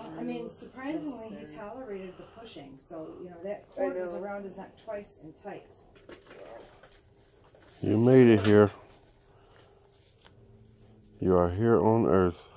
Well, I mean, surprisingly, he tolerated the pushing, so, you know, that cord was around his neck twice and tight. You made it here. You are here on earth.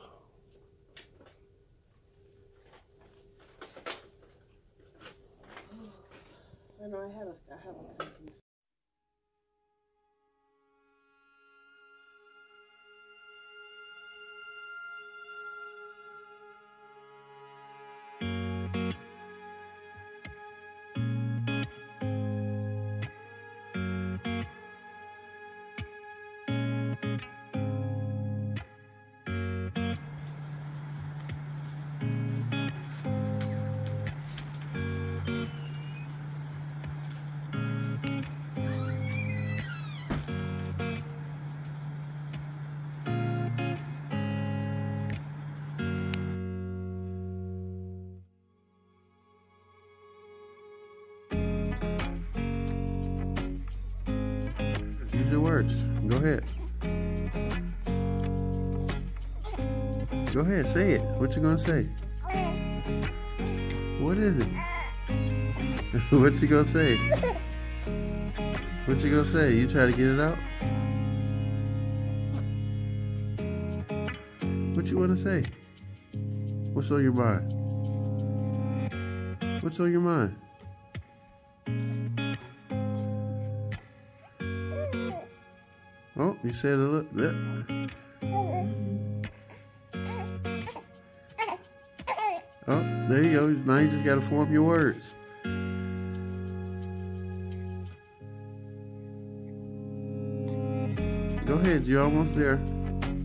Ahead, say it. What you gonna say? What is it? what you gonna say? What you gonna say? You try to get it out? What you wanna say? What's on your mind? What's on your mind? Oh, you said a little. There you go. Now you just got to form your words. Go ahead. You're almost there.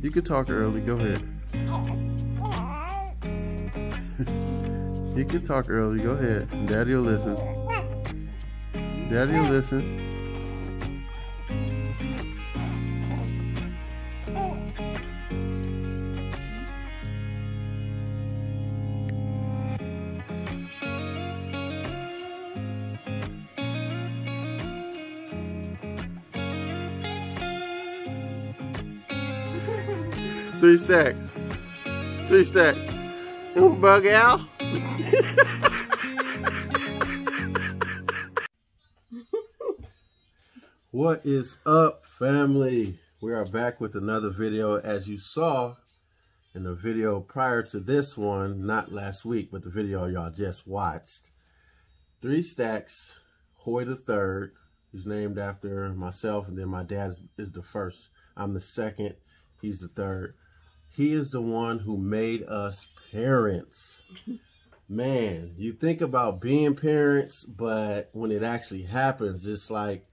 You can talk early. Go ahead. you can talk early. Go ahead. Daddy will listen. Daddy will listen. Three stacks. Three stacks. Bug out. what is up, family? We are back with another video. As you saw in the video prior to this one, not last week, but the video y'all just watched. Three stacks, Hoy the third. He's named after myself, and then my dad is, is the first. I'm the second. He's the third. He is the one who made us parents. Man, you think about being parents, but when it actually happens, it's like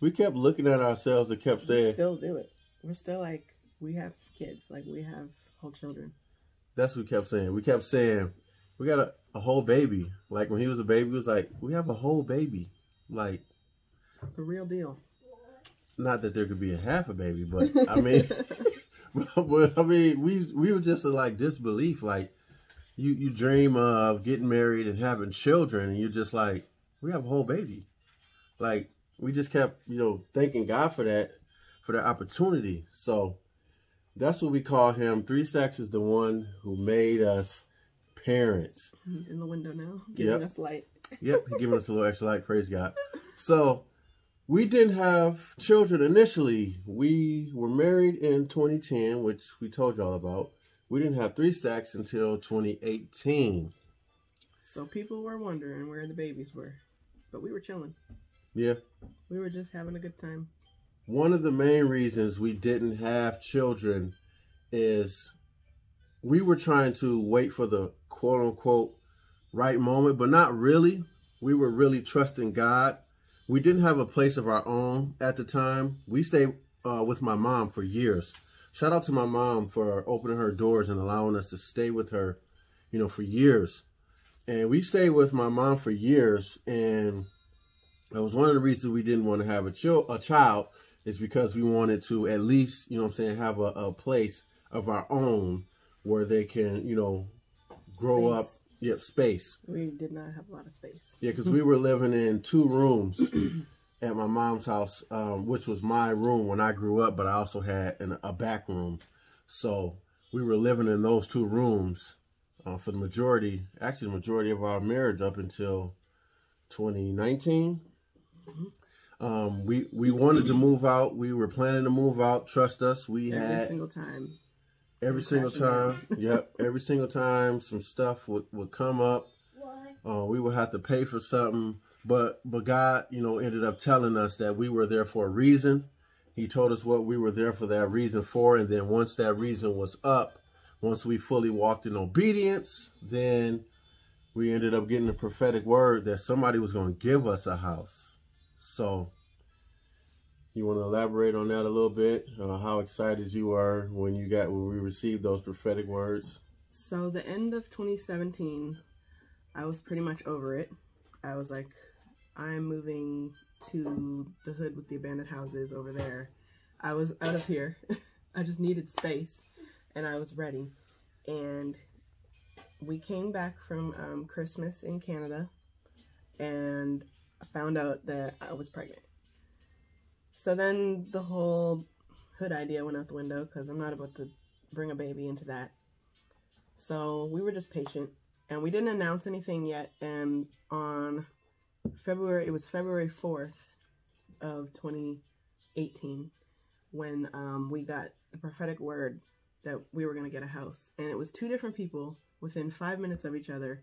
we kept looking at ourselves and kept We saying, still do it. We're still like we have kids, like we have whole children. that's what we kept saying. We kept saying, we got a, a whole baby. Like when he was a baby, he was like, we have a whole baby. Like, The real deal. not that there could be a half a baby, but I mean, but I mean, we we were just in like disbelief. Like you you dream of getting married and having children, and you're just like, we have a whole baby. Like we just kept you know thanking God for that for that opportunity. So that's what we call him. Three Stacks is the one who made us parents. He's in the window now, giving Yep. us light. Yep, he giving us a little extra light. Praise God. So we didn't have children initially. We were married in 2010, which we told y'all about. We didn't have three stacks until 2018. So people were wondering where the babies were, but we were chilling. Yeah. We were just having a good time. One of the main reasons we didn't have children is we were trying to wait for the quote unquote right moment, but not really. We were really trusting God. We didn't have a place of our own at the time. We stayed uh, with my mom for years. Shout out to my mom for opening her doors and allowing us to stay with her, you know, for years. And we stayed with my mom for years, and it was one of the reasons we didn't want to have a, chil- a child is because we wanted to at least, you know I'm saying, have a, a place of our own where they can, you know, grow up. Yep, space. We did not have a lot of space. Yeah, because we were living in two rooms at my mom's house, um, which was my room when I grew up, but I also had an, a back room. So we were living in those two rooms uh, for the majority, actually the majority of our marriage up until 2019. Um, we we wanted to move out. We were planning to move out. Trust us, we Every had single time. Every single time. yep, every single time some stuff would, would come up. Uh, we would have to pay for something, but but God, you know, ended up telling us that we were there for a reason. He told us what we were there for that reason for, and then once that reason was up, once we fully walked in obedience, then we ended up getting a prophetic word that somebody was going to give us a house. So, you want to elaborate on that a little bit? Uh, how excited you were when you got when we received those prophetic words? So the end of 2017, I was pretty much over it. I was like, I'm moving to the hood with the abandoned houses over there. I was out of here. I just needed space and I was ready. And we came back from um, Christmas in Canada and I found out that I was pregnant. So then the whole hood idea went out the window because I'm not about to bring a baby into that. So we were just patient and we didn't announce anything yet. And on February, it was February 4th of 2018 when um, we got the prophetic word that we were going to get a house. And it was two different people within five minutes of each other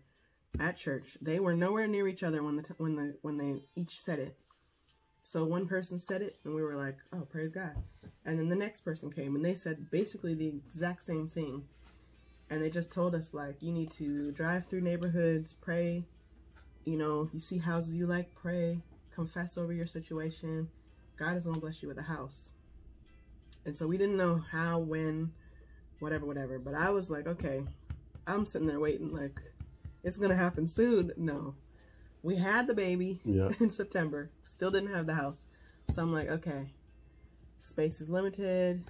at church. They were nowhere near each other when the when the when they each said it. So one person said it, and we were like, "Oh, praise God!" And then the next person came, and they said basically the exact same thing. And they just told us like, you need to drive through neighborhoods, pray. You know, you see houses you like, pray, confess over your situation. God is gonna bless you with a house. And so we didn't know how, when, whatever, whatever. But I was like, okay, I'm sitting there waiting, like, it's gonna happen soon. No. We had the baby Yeah. in September. Still didn't have the house. So I'm like, okay, space is limited.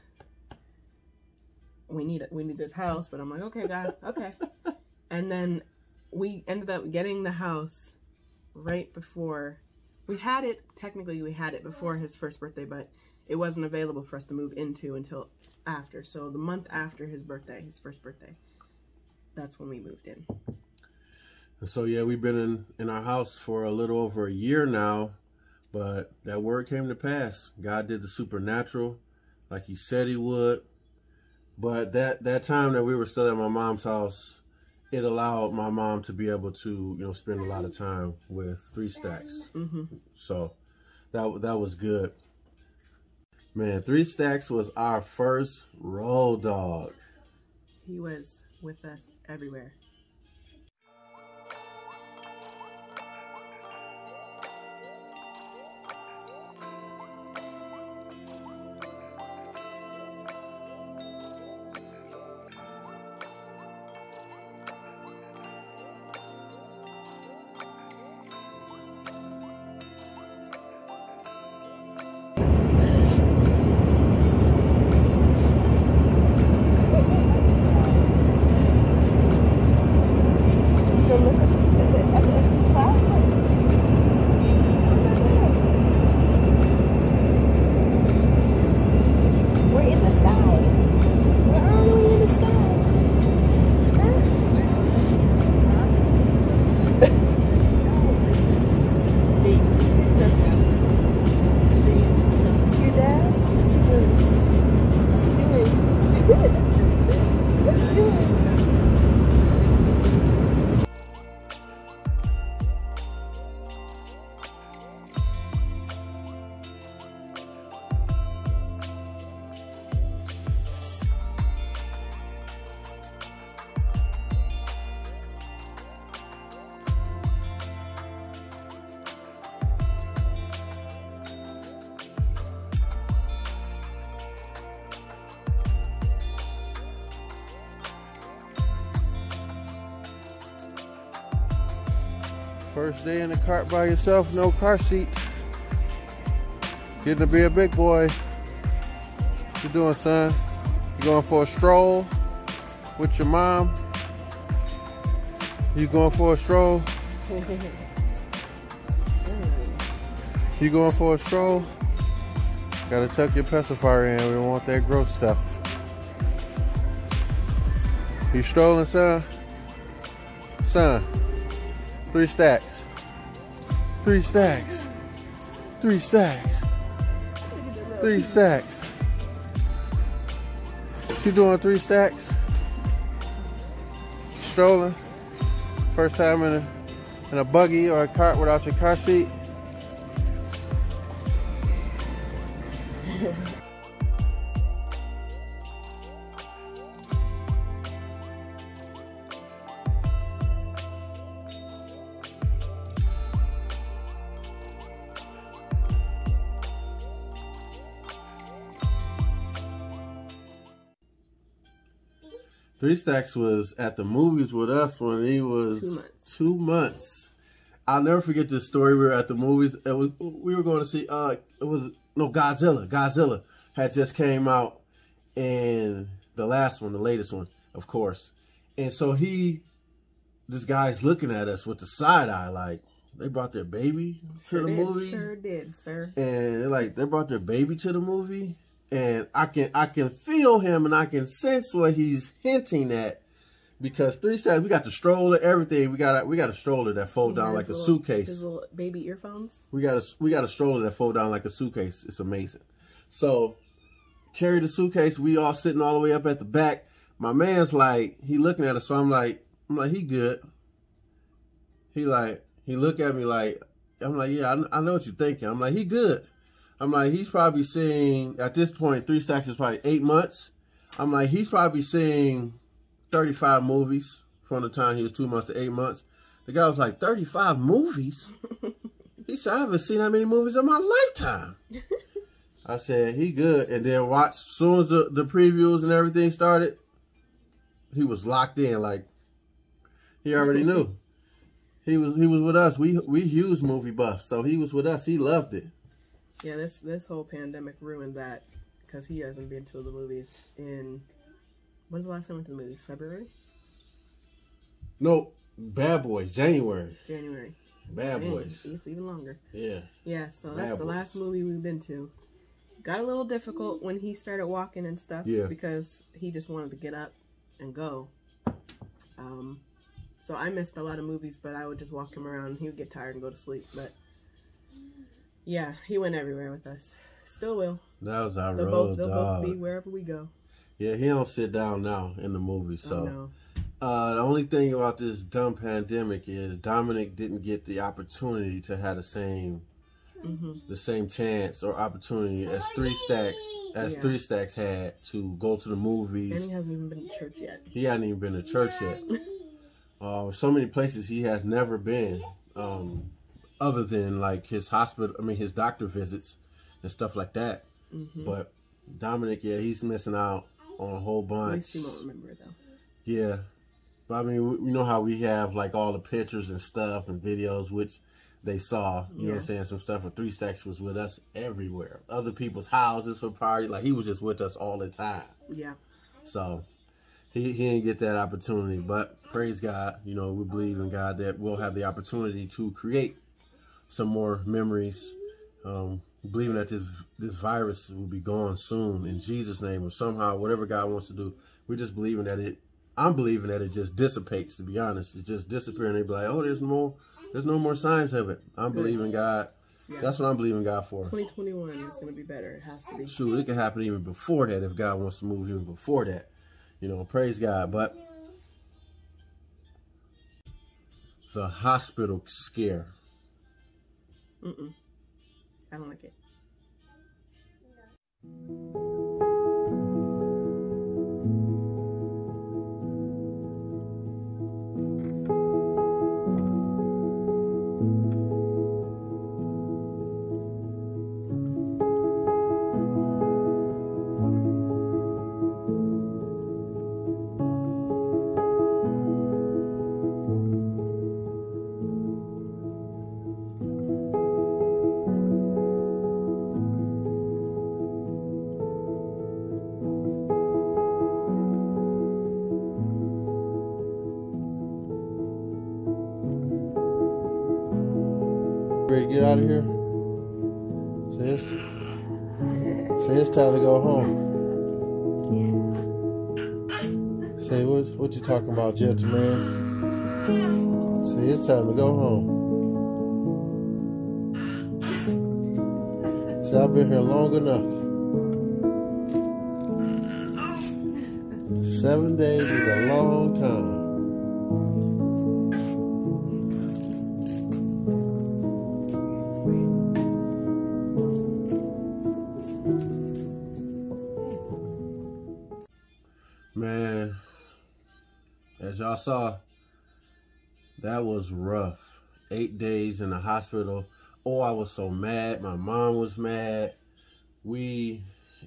We need it. We need this house. But I'm like, okay, God, okay. and then we ended up getting the house right before we had it. Technically, we had it before his first birthday, but it wasn't available for us to move into until after. So the month after his birthday, his first birthday, that's when we moved in. And so yeah, we've been in in our house for a little over a year now, but that word came to pass. God did the supernatural, like He said He would. But that that time that we were still at my mom's house, it allowed my mom to be able to you know spend a lot of time with three stacks. hmm So that that was good. Man, three stacks was our first roll dog. He was with us everywhere. First day in the cart by yourself, no car seat. Getting to be a big boy. What you doing, son? You going for a stroll with your mom? You going for a stroll? You going for a stroll? Gotta tuck your pacifier in. We don't want that gross stuff. You strolling, son? Son, three stacks. Three stacks. Three stacks. Three stacks. You doing three stacks? Strolling. First time in a in a buggy or a cart without your car seat. Three Stacks was at the movies with us when he was Two months. two months. I'll never forget this story. We were at the movies. It was, we were going to see. Uh, it was no Godzilla. Godzilla had just came out, and the last one, the latest one, of course. And so he, this guy's looking at us with the side eye, like they brought their baby to Sure the did, movie Sure did, sir. and like they brought their baby to the movie and i can i can feel him and i can sense what he's hinting at because three stacks we got the stroller everything. We got a, we got a stroller that fold down like a little- suitcase. His little baby earphones. we got a we got a stroller that fold down like a suitcase. It's amazing. So carry the suitcase. We all sitting all the way up at the back. My man's like he looking at us so i'm like i'm like he good. He like he look at me like i'm like yeah i, I know what you're thinking. I'm like he good i'm like he's probably seeing at this point three stacks is probably eight months i'm like he's probably seeing 35 movies from the time he was two months to eight months the guy was like 35 movies he said, I haven't seen that many movies in my lifetime. I said, he good. And then watch, as soon as the, the previews and everything started, he was locked in. Like, he already knew. He was he was with us. We we huge movie buffs, so he was with us. He loved it. Yeah, this this whole pandemic ruined that because he hasn't been to the movies in. When's the last time we went to the movies? February, No, Bad Boys, January. January. Bad Dang, Boys. It's even longer. Yeah. Yeah, so Bad that's the last movie we've been to. Got a little difficult when he started walking and stuff. Yeah. Because he just wanted to get up and go. Um, so I missed a lot of movies, but I would just walk him around. He would get tired and go to sleep. But yeah, he went everywhere with us. Still will. That was our They'll road both they'll dog. both be wherever we go. Yeah, he don't sit down now in the movie, So so. no. Uh, the only thing about this dumb pandemic is Dominic didn't get the opportunity to have the same hmm the same chance or opportunity as three stacks as Yeah. three stacks had to go to the movies. And movies. he hasn't even been to church yet. He hasn't even been to church yet. Uh, so many places he has never been, um, other than like his hospital. I mean, his doctor visits and stuff like that. hmm But Dominic, yeah, he's missing out on a whole At bunch. he won't remember though. Yeah. But I mean, we- you know how we have like all the pictures and stuff and videos, which they saw, you know what I'm saying? Some stuff. And Three Stacks was with us everywhere. Other people's houses for party. Like he was just with us all the time. Yeah. So he, he didn't get that opportunity. But praise God, you know, we believe in God that we'll have the opportunity to create some more memories. Um, believing that this this virus will be gone soon in Jesus' name or somehow whatever God wants to do. We're just believing that it I'm believing that it just dissipates, to be honest. It just disappears and they be like, Oh, there's more there's no more signs of it. I'm Good. believing God. Yeah. That's what I'm believing God for. 2021 is going to be better. It has to be. Shoot, it could happen even before that if God wants to move even before that. You know, praise God. But the hospital scare. Mm-mm. I don't like it. Get out of here? Mm. Say it's, say it's time to go home. Say what what you talking about, gentleman? See, it's time to go home. See, I've been here long enough. Seven days is a long time. Saw, that was rough. Eight days in the hospital. Oh, I was so mad. My mom was mad. We,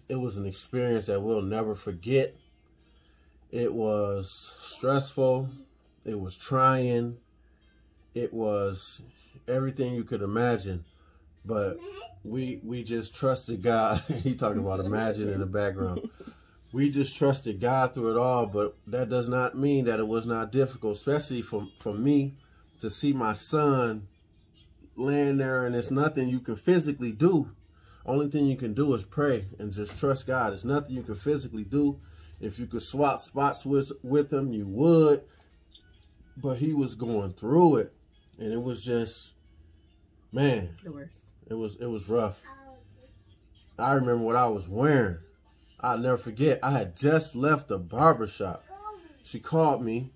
it was an experience that we'll never forget. It was stressful. It was trying. It was everything you could imagine. But we we just trusted God. he talking about imagine in the background. We just trusted God through it all, but that does not mean that it was not difficult, especially for, for me to see my son laying there and it's nothing you can physically do. Only thing you can do is pray and just trust God. It's nothing you can physically do. If you could swap spots with, with him, you would. But he was going through it. And it was just, man, The worst. it was it was rough. I remember what I was wearing. I'll never forget. I had just left the barber shop. She called me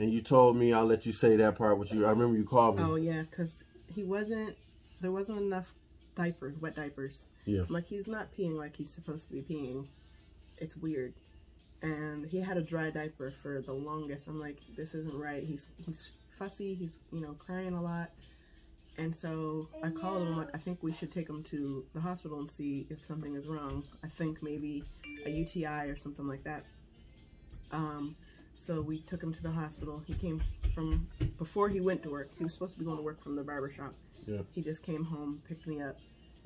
and you told me I'll let you say that part What you. I remember you called me. Oh yeah, because he wasn't. There wasn't enough diapers, wet diapers. Yeah. I'm like he's not peeing like he's supposed to be peeing. It's weird. And he had a dry diaper for the longest. I'm like, this isn't right. He's he's fussy. He's you know crying a lot. And so I called him. I'm like, I think we should take him to the hospital and see if something is wrong. I think maybe a UTI or something like that. Um, so we took him to the hospital. He came from before he went to work. He was supposed to be going to work from the barber shop. Yeah. He just came home, picked me up.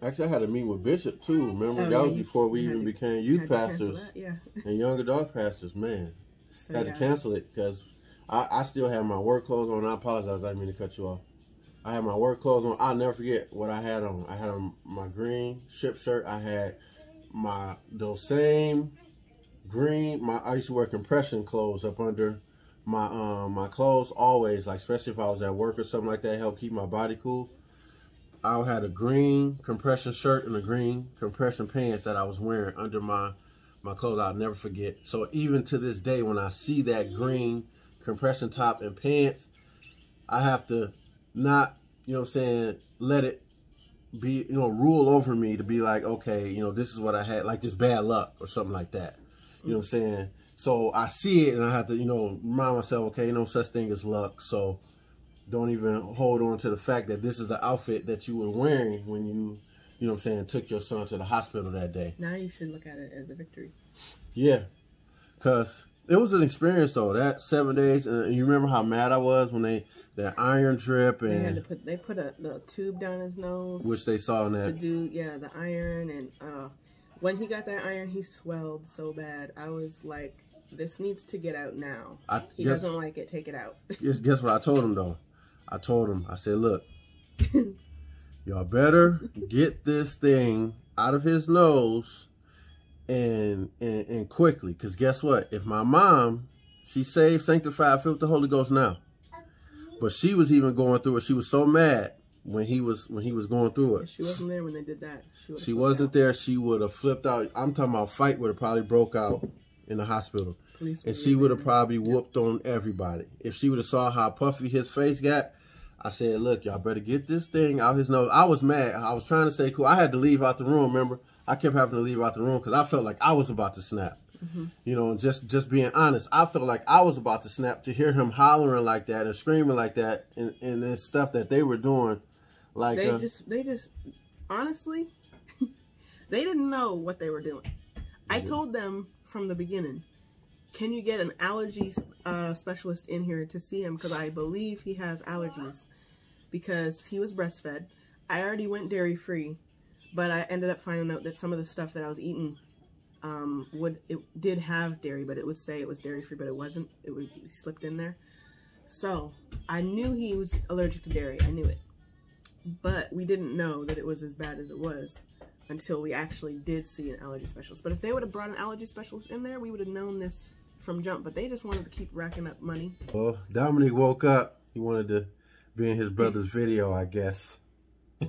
Actually, I had a meeting with Bishop too. Remember Oh, that yeah, was before we even to- became youth Had pastors that, Yeah. and young adult pastors. Man, So, had yeah. to cancel it because I, I still have my work clothes on. I apologize. I didn't mean to cut you off. I had my work clothes on. I'll never forget what I had on. I had on my green ship shirt. I had my those same green. My I used to wear compression clothes up under my um my clothes always. Like especially if I was at work or something like that, help keep my body cool. I had a green compression shirt and a green compression pants that I was wearing under my my clothes. I'll never forget. So even to this day, when I see that green compression top and pants, I have to not, you know what I'm saying, let it be, you know, rule over me to be like, okay, you know, this is what I had, like this bad luck or something like that. You know what I'm saying? So I see it and I have to, you know, remind myself, okay, no such thing as luck. So don't even hold on to the fact that this is the outfit that you were wearing when you, you know what I'm saying, took your son to the hospital that day. Now you should look at it as a victory. Yeah, cause it was an experience though. That seven days, and you remember how mad I was when they that iron drip They had to put they put a the tube down his nose which they saw in to do yeah the iron and uh when he got that iron he swelled so bad. I was like, this needs to get out now. I He guess, doesn't like it. Take it out. guess guess what I told him though. I told him I said, look, y'all better get this thing out of his nose and and, and quickly, cause guess what? If my mom, she saved, sanctified, filled with the Holy Ghost now. But she was even going through it. She was so mad when he was when he was going through it. If she wasn't there when they did that. She, She wasn't out. there. She would have flipped out. I'm talking about fight would have probably broke out in the hospital, Police and she would have probably whooped on everybody. If she would have saw how puffy his face got, I said, "Look, y'all better get this thing out his nose." I was mad. I was trying to say cool. I had to leave out the room. Remember, I kept having to leave out the room because I felt like I was about to snap. You know, just just being honest, I felt like I was about to snap to hear him hollering like that and screaming like that, and and this stuff that they were doing, like They uh, just they just honestly they didn't know what they were doing. I told them from the beginning, can you get an allergy uh, specialist in here to see him? Because I believe he has allergies because he was breastfed. I already went dairy free, but I ended up finding out that some of the stuff that I was eating um, would it did have dairy, but it would say it was dairy free, but it wasn't. It would be slipped in there. So I knew he was allergic to dairy. I knew it but we didn't know that it was as bad as it was until we actually did see an allergy specialist. But if they would have brought an allergy specialist in there, we would have known this from jump. But they just wanted to keep racking up money. Well, Dominic woke up He wanted to be in his brother's video, I guess. See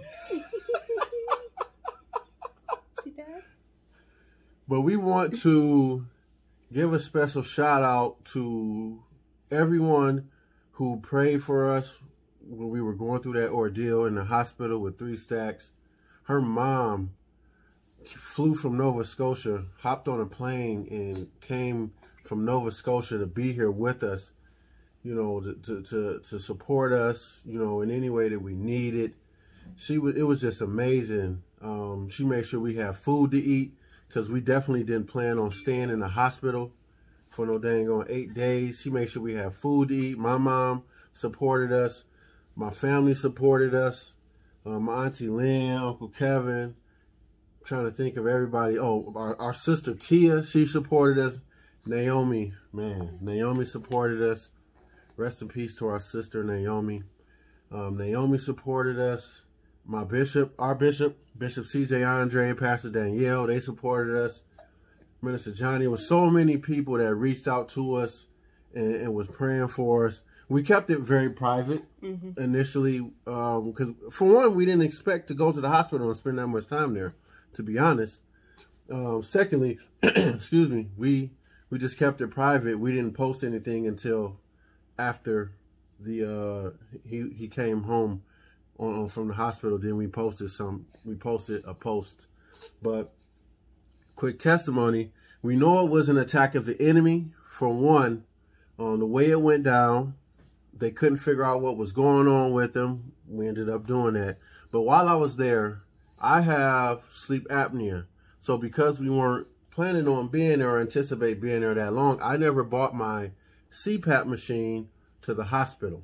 that? But we want to give a special shout out to everyone who prayed for us when we were going through that ordeal in the hospital with three stacks. Her mom flew from Nova Scotia, hopped on a plane, and came from Nova Scotia to be here with us. You know, to to to, support us. You know, in any way that we needed. She was. It was just amazing. Um, she made sure we have food to eat because we definitely didn't plan on staying in the hospital for no dang on eight days. She made sure we have food to eat. My mom supported us. My family supported us. Uh, my auntie Lynn, Uncle Kevin. I'm trying to think of everybody. Oh, our, our sister Tia, she supported us. Naomi, man, Naomi supported us. Rest in peace to our sister Naomi. Um, Naomi supported us. My bishop, our bishop, Bishop C.J. Andre, Pastor Danielle, they supported us. Minister Johnny, was so many people that reached out to us and, and was praying for us. We kept it very private Mm-hmm. initially because, for one, we didn't expect to go to the hospital and spend that much time there. To be honest. Um, secondly, excuse me, we we just kept it private. We didn't post anything until after the uh, he he came home on, from the hospital. Then we posted some. We posted a post, but quick testimony. We know it was an attack of the enemy. For one, on the way it went down, they couldn't figure out what was going on with them. We ended up doing that. But while I was there, I have sleep apnea. So because we weren't planning on being there or anticipate being there that long, I never bought my CPAP machine to the hospital.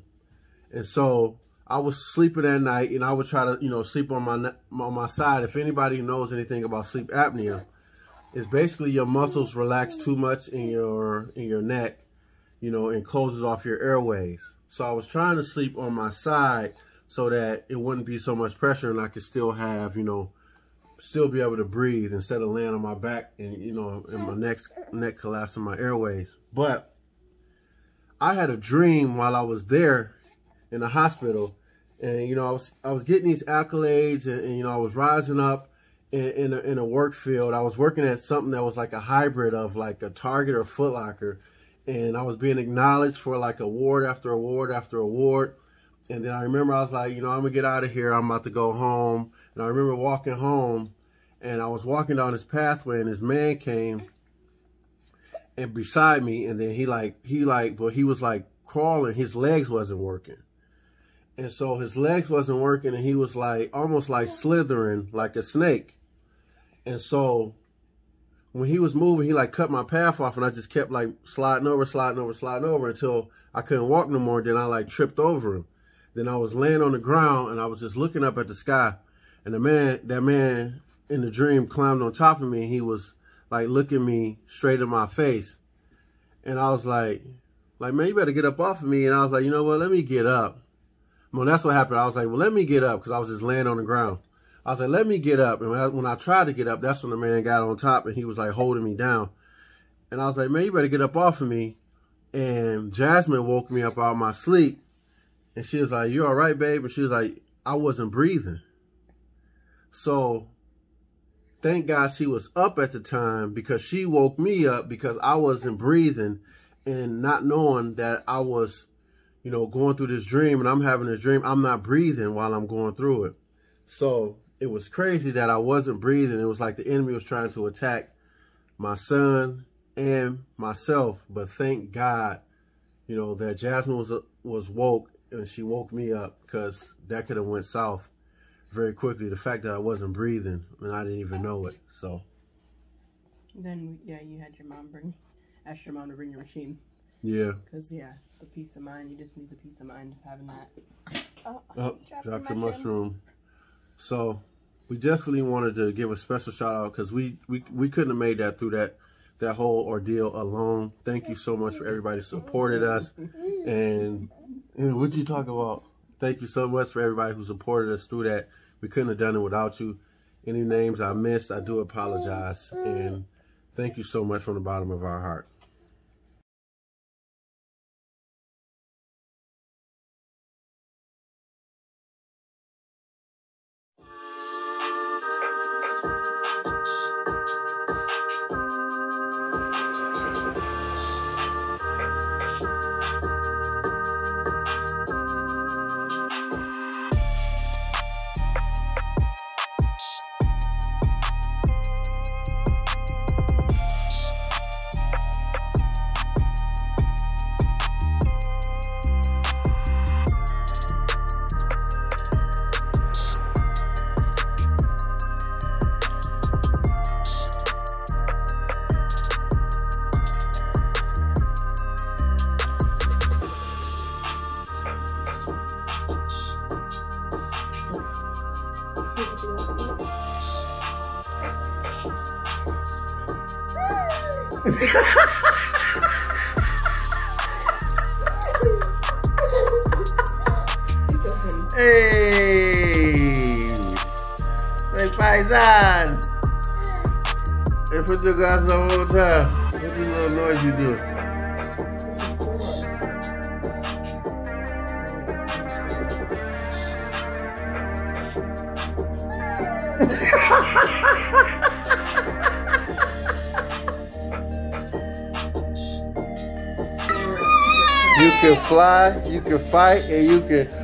And so I was sleeping at night and I would try to, you know, sleep on my on my side. If anybody knows anything about sleep apnea, it's basically your muscles relax too much in your in your neck, you know, and closes off your airways. So I was trying to sleep on my side so that it wouldn't be so much pressure and I could still have, you know, still be able to breathe instead of laying on my back and, you know, and my neck neck collapsing my airways. But I had a dream while I was there in the hospital and you know I was I was getting these accolades and, and you know I was rising up in in a, in a work field. I was working at something that was like a hybrid of like a Target or Foot Locker, and I was being acknowledged for like award after award after award. And then I remember I was like, you know, I'm gonna get out of here. I'm about to go home. And I remember walking home, and I was walking down this pathway, and this man came and beside me, and then he like he like, but he was like crawling. His legs wasn't working. And so his legs wasn't working and he was like almost like slithering like a snake. And so when he was moving, he like cut my path off and I just kept like sliding over, sliding over, sliding over until I couldn't walk no more. Then I like tripped over him. Then I was laying on the ground and I was just looking up at the sky. And the man, that man in the dream climbed on top of me and he was like looking me straight in my face. And I was like, like, man, you better get up off of me. And I was like, you know what? Let me get up. Well, that's what happened. I was like, well, let me get up because I was just laying on the ground. I was like, let me get up. And when I, when I tried to get up, that's when the man got on top and he was like holding me down. And I was like, man, you better get up off of me. And Jasmin woke me up out of my sleep. And she was like, you all right, babe? And she was like, I wasn't breathing. So thank God she was up at the time because she woke me up because I wasn't breathing and not knowing that I was you know, going through this dream and I'm having this dream, I'm not breathing while I'm going through it. So it was crazy that I wasn't breathing. It was like the enemy was trying to attack my son and myself. But thank God, you know, that Jasmin was was woke and she woke me up because that could have went south very quickly. The fact that I wasn't breathing and I didn't even know it. So Then yeah, you had your mom bring, asked your mom to bring your machine. Yeah. Cause yeah, the peace of mind. You just need the peace of mind of having that. Oh, Oh, Drop dropped the your mushroom. mushroom. So we definitely wanted to give a special shout out because we, we we couldn't have made that through that that whole ordeal alone. Thank you so much for everybody who supported us. And, and what you talk about? Thank you so much for everybody who supported us through that. We couldn't have done it without you. Any names I missed, I do apologize. And thank you so much from the bottom of our heart. One more time. What's little noise you do? You can fly, you can fight, and you can.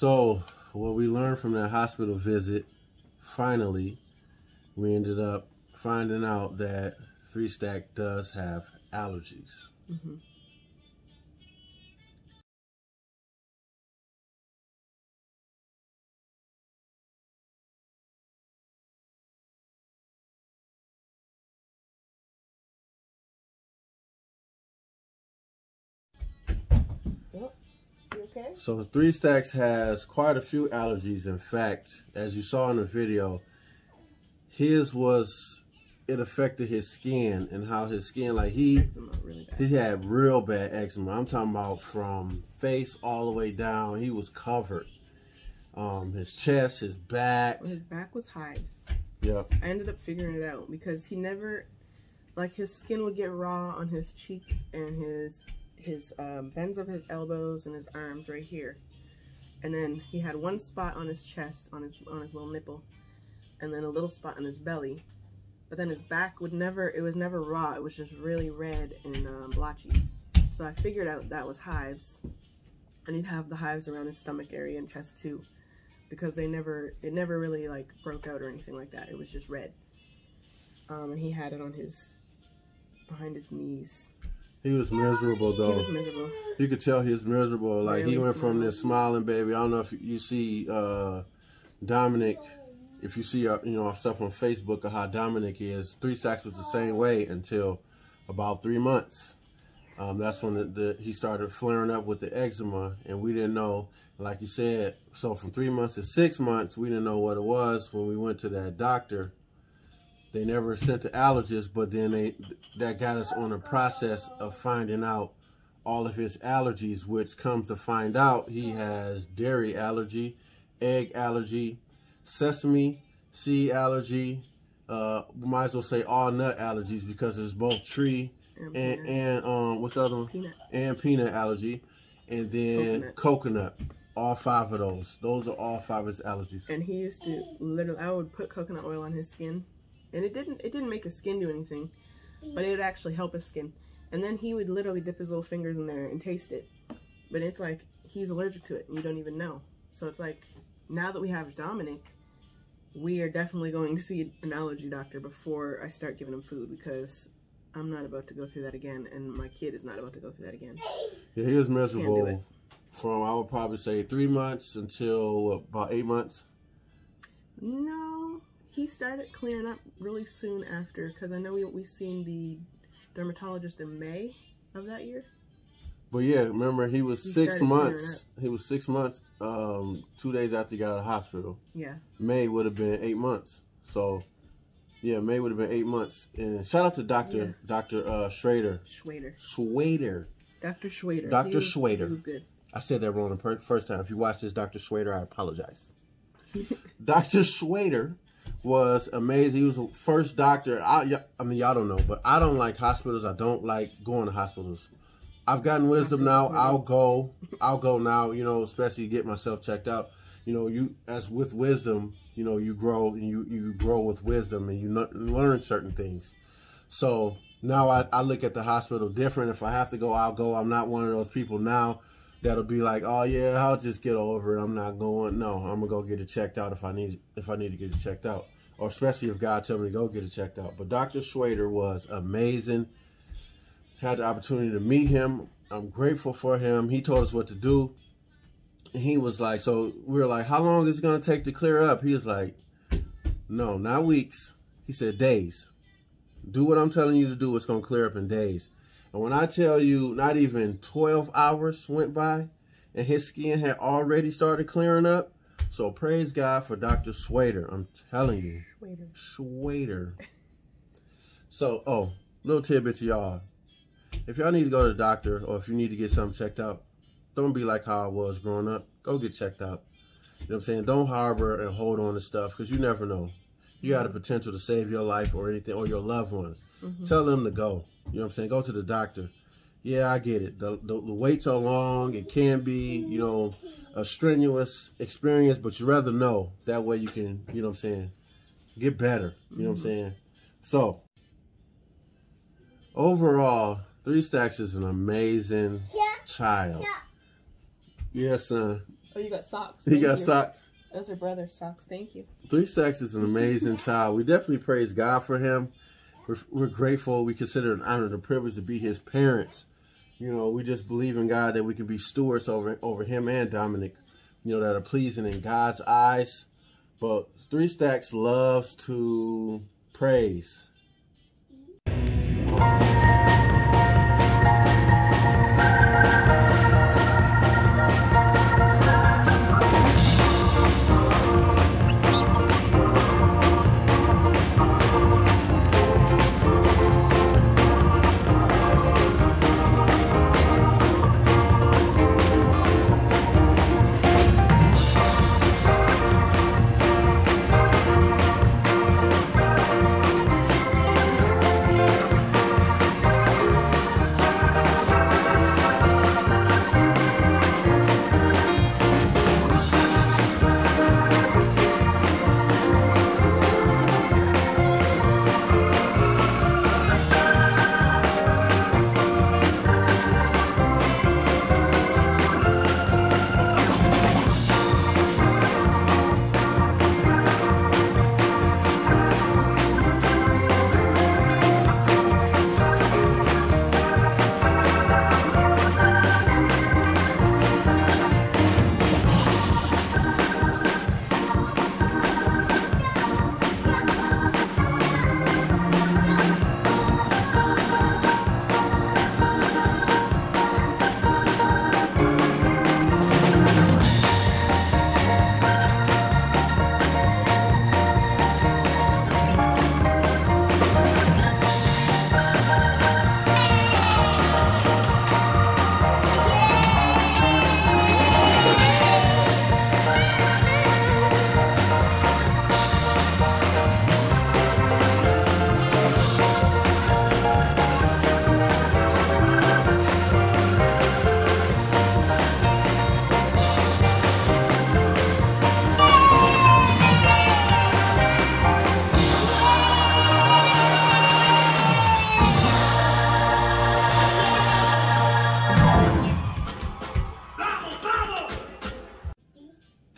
So, what we learned from that hospital visit, finally, we ended up finding out that Three Stack does have allergies. hmm okay? So, Three Stacks has quite a few allergies. In fact, as you saw in the video, his was, it affected his skin and how his skin, like he, really he had real bad eczema. I'm talking about from face all the way down. He was covered. Um, his chest, his back. His back was hives. Yep. I ended up figuring it out because he never, like his skin would get raw on his cheeks and his his um, bends of his elbows and his arms right here, and then he had one spot on his chest on his on his little nipple, and then a little spot on his belly, but then his back would never it was never raw. It was just really red and um, blotchy. So I figured out that was hives, and he'd have the hives around his stomach area and chest too because they never it never really like broke out or anything like that. It was just red. Um, and he had it on his behind his knees. He was miserable though. He was miserable. You could tell he was miserable. Like he Really went from this smiling baby. I don't know if you see uh, Dominic. If you see uh, you know stuff on Facebook of how Dominic is, Three Stacks was the same way until about three months. Um, that's when the, the, he started flaring up with the eczema, and we didn't know. Like you said, so from three months to six months, we didn't know what it was. When we went to that doctor, they never sent to allergist, but then they that got us on a process of finding out all of his allergies, which comes to find out he has dairy allergy, egg allergy, sesame seed allergy. Uh, we might as well say all nut allergies because there's both tree And, and, and um, what's the other one? peanut. And peanut allergy, and then coconut. All five of those. Those are all five of his allergies. And he used to literally, I would put coconut oil on his skin, and it didn't, it didn't make his skin do anything, but it would actually help his skin. And then he would literally dip his little fingers in there and taste it, but it's like he's allergic to it, and you don't even know. So it's like now that we have Dominic, we are definitely going to see an allergy doctor before I start giving him food because I'm not about to go through that again, and my kid is not about to go through that again. Yeah, he was miserable from I would probably say three months until about eight months. No, he started clearing up really soon after because I know we we seen the dermatologist in May of that year. But yeah, remember he was He six months. He was six months. Um, two days after he got out of the hospital. Yeah, May would have been eight months. So, yeah, May would have been eight months. And shout out to Doctor Yeah. Doctor uh, Schrader. Schwader, Schwader. Dr. Schwader, Dr. He Schwader. He was good. I said that wrong the per- first time. If you watch this, Doctor Schwader, I apologize. Doctor Schwader was amazing. He was the first doctor. I, I mean, y'all don't know, but I don't like hospitals. I don't like going to hospitals. I've gotten wisdom now. I'll go. I'll go now. You know, especially get myself checked out. You know, you as with wisdom, you know, you grow and you you grow with wisdom and you learn certain things. So now I, I look at the hospital different. If I have to go, I'll go. I'm not one of those people now that'll be like, oh yeah, I'll just get over it. I'm not going. No, I'm gonna go get it checked out if I need if I need to get it checked out, or especially if God tell me to go get it checked out. But Dr. Schwader was amazing. Had the opportunity to meet him. I'm grateful for him. He told us what to do. And he was like, so we were like, how long is it gonna take to clear up? He was like, no, not weeks. He said days. Do what I'm telling you to do. It's gonna clear up in days. And when I tell you, not even 12 hours went by, and his skin had already started clearing up. So praise God for Dr. Swader. I'm telling you, Schwader. Schwader. So, oh, little tidbit to y'all. If y'all need to go to the doctor, or if you need to get something checked out, don't be like how I was growing up. Go get checked out. You know what I'm saying? Don't harbor and hold on to stuff because you never know. You got the potential to save your life or anything or your loved ones. Mhm. Tell them to go. You know what I'm saying? Go to the doctor. Yeah, I get it. The, the, the waits are long. It can be, you know, a strenuous experience, but you rather know. That way you can, you know what I'm saying, get better. You know what I'm mm-hmm. saying? So, overall, Three Stacks is an amazing child. Yes, son. Oh, you got socks. He got you. socks. Those are brother's socks. Thank you. Three Stacks is an amazing child. We definitely praise God for him. We're, we're grateful. We consider it an honor and a privilege to be his parents. You know, we just believe in God that we can be stewards over over him and Dominic. You know, that are pleasing in God's eyes. But Three Stacks loves to praise.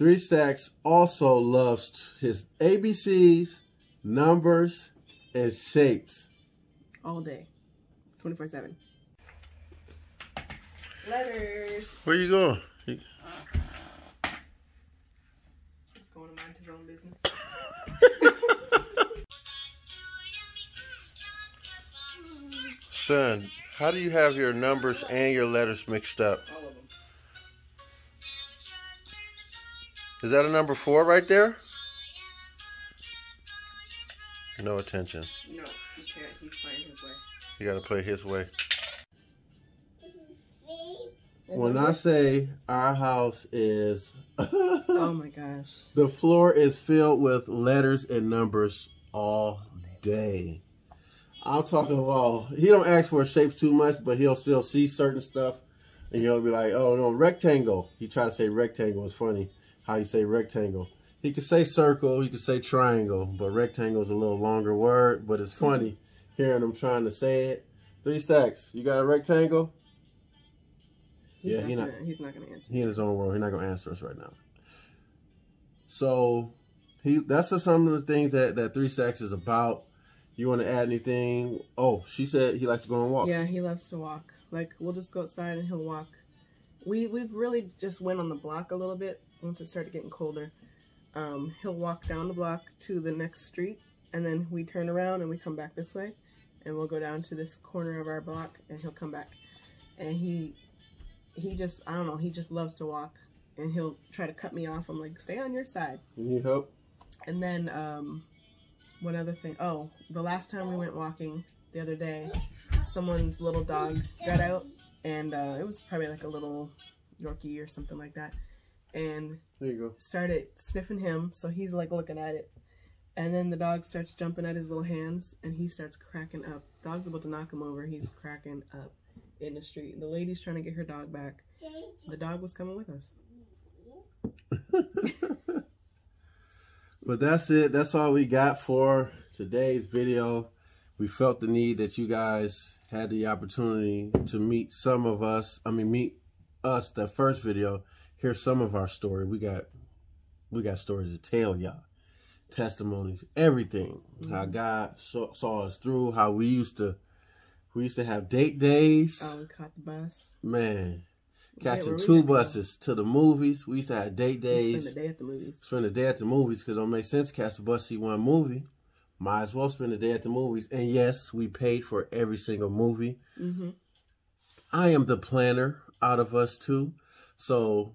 Three Stacks also loves his ABCs, numbers, and shapes. All day. 24 7. Letters. Where you going? He's going to mind his own business. Son, how do you have your numbers and your letters mixed up? All Is that a number four right there? No attention. No, he can't. He's playing his way. You gotta play his way. When I say our house is Oh my gosh. the floor is filled with letters and numbers all day. I'm talking about he don't ask for shapes too much, but he'll still see certain stuff and he'll be like, Oh no, rectangle. He try to say rectangle. It's funny how you say rectangle. He could say circle, he could say triangle, but rectangle is a little longer word, but it's mm-hmm. funny hearing him trying to say it. Three stacks. You got a rectangle? He's Yeah, not he not- gonna, he's not going to answer. He in his own world. He's not gonna answer us right now. So he that's just some of the things that that three stacks is about. You want to add anything? Oh, she said he likes to go on walks. Yeah, he loves to walk. Like we'll just go outside and he'll walk. We we've really just went on the block a little bit once it started getting colder. Um, he'll walk down the block to the next street, and then we turn around and we come back this way, and we'll go down to this corner of our block, and he'll come back. And he he just I don't know he just loves to walk, and he'll try to cut me off. I'm like, stay on your side. You need help? And then um, one other thing. Oh, the last time we went walking the other day, someone's little dog got out, and uh, it was probably like a little Yorkie or something like that, and There you go. started sniffing him. So he's like looking at it, and then the dog starts jumping at his little hands, and he starts cracking up. Dog's about to knock him over. He's cracking up in the street. The lady's trying to get her dog back. The dog was coming with us. But that's it. That's all we got for today's video. We felt the need that you guys had the opportunity to meet some of us. I mean, meet us. That first video. Hear some of our story. We got, we got stories to tell y'all, testimonies, everything. How God saw, saw us through. How we used to, we used to have date days. Oh, we caught the bus. Man, catching two buses to the movies. We used to have date We days spent the day at the movies. spend a day at the movies because it don't make sense to catch the bus see one movie. Might as well spend the day at the movies. And yes, we paid for every single movie. Mm-hmm. I am the planner out of us two. So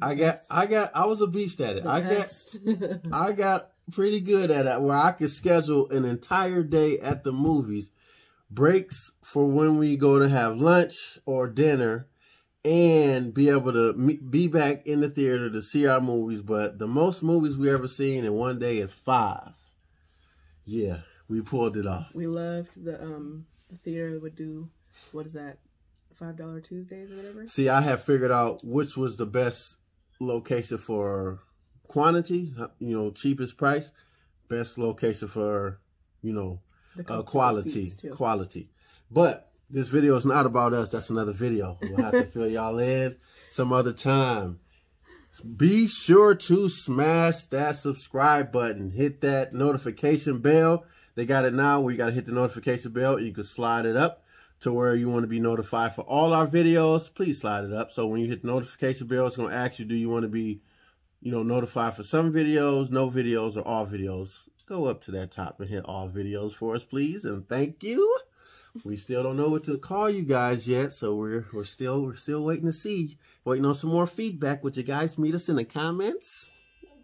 I got I got I was a beast at it. I got got. I got pretty good at it where I could schedule an entire day at the movies, breaks for when we go to have lunch or dinner, and be able to be back in the theater to see our movies. But the most movies we ever seen in one day is five. Yeah, we pulled it off. we loved the um the theater would do what is that five dollar Tuesdays or whatever. See, I have figured out which was the best location for quantity, you know, cheapest price, best location for, you know, uh, quality, quality. But this video is not about us. That's another video. We'll have to fill y'all in some other time. Be sure to smash that subscribe button. Hit that notification bell. They got it now where you got to hit the notification bell. You can slide it up to where you want to be notified for all our videos. Please slide it up. So when you hit the notification bell, it's going to ask you, do you want to be, you know, notified for some videos, no videos, or all videos? Go up to that top and hit all videos for us, please. And thank you. We still don't know what to call you guys yet, so we're we're still we're still waiting to see, waiting on some more feedback. Would you guys meet us in the comments?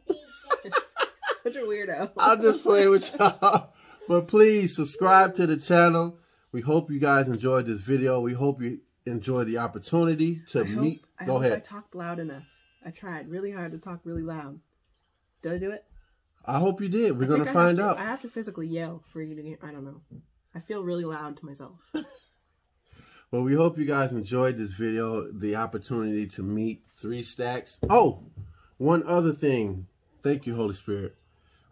Such a weirdo. I'll just play with y'all. But please subscribe to the channel. We hope you guys enjoyed this video. We hope you enjoyed the opportunity to I hope, meet. I Go hope I ahead. talked loud enough. I tried really hard to talk really loud. Did I do it? I hope you did. We're I gonna find to- out. I have to physically yell for you to hear. I don't know. I feel really loud to myself. Well, we hope you guys enjoyed this video, the opportunity to meet Three Stacks. Oh, one other thing. Thank you, Holy Spirit.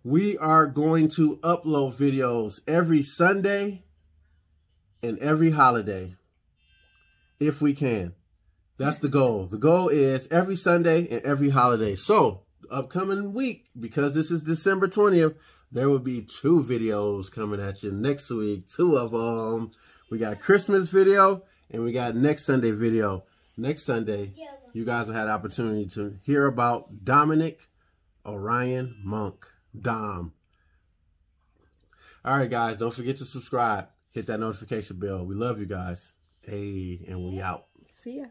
We are going to upload videos every Sunday and every holiday if we can. That's the goal. The goal is every Sunday and every holiday. So upcoming week, because this is December 20th, there will be two videos coming at you next week. Two of them. We got Christmas video and we got next Sunday video. Next Sunday, you guys will have the opportunity to hear about Dominic Orion Monk. Dom. All right, guys, don't forget to subscribe. Hit that notification bell. We love you guys. Hey, and we out. See ya.